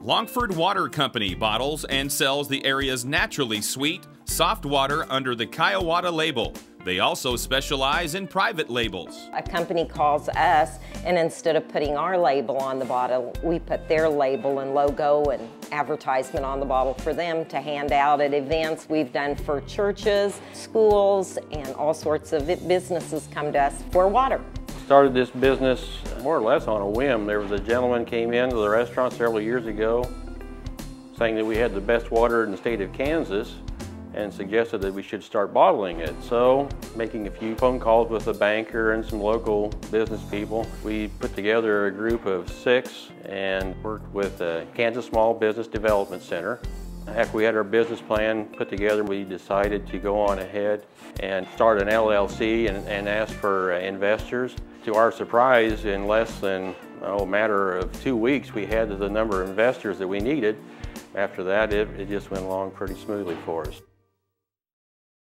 Longford Water Company bottles and sells the area's naturally sweet, soft water under the Kiowata label. They also specialize in private labels. A company calls us, and instead of putting our label on the bottle, we put their label and logo and advertisement on the bottle for them to hand out at events we've done for churches, schools, and all sorts of businesses come to us for water. Started this business more or less on a whim. There was a gentleman came into the restaurant several years ago saying that we had the best water in the state of Kansas and suggested that we should start bottling it. So, making a few phone calls with a banker and some local business people, we put together a group of six and worked with the Kansas Small Business Development Center. After we had our business plan put together, we decided to go on ahead and start an LLC and, and ask for uh, investors. To our surprise, in less than oh, a matter of two weeks, we had the number of investors that we needed. After that, it, it just went along pretty smoothly for us.